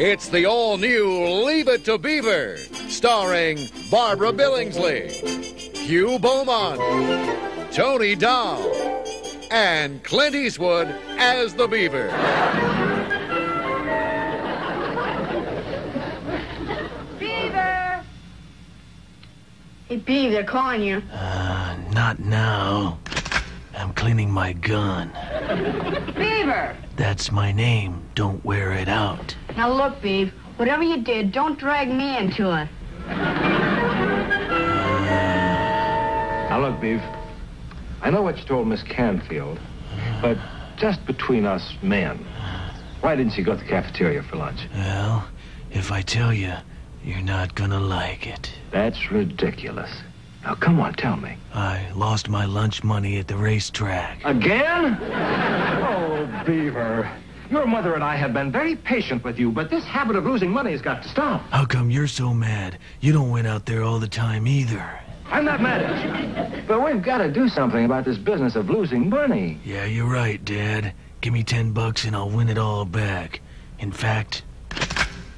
It's the all new Leave It to Beaver, starring Barbara Billingsley, Hugh Beaumont, Tony Dow, and Clint Eastwood as the Beaver. Beaver! Hey, Beaver, they're calling you. Uh, not now. I'm cleaning my gun. Beaver! That's my name. Don't wear it out. Now look, Beav, whatever you did, don't drag me into it. Now, look, Beav. I know what you told Miss Canfield, but just between us men, why didn't you go to the cafeteria for lunch? Well, if I tell you, you're not gonna like it. That's ridiculous. Now, come on, tell me. I lost my lunch money at the racetrack. Again? Oh, Beaver. Your mother and I have been very patient with you, but this habit of losing money has got to stop. How come you're so mad? You don't win out there all the time either. I'm not mad at you. But we've got to do something about this business of losing money. Yeah, you're right, Dad. Give me ten bucks and I'll win it all back. In fact,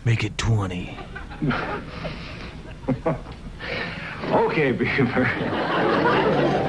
make it twenty. Okay, Beaver.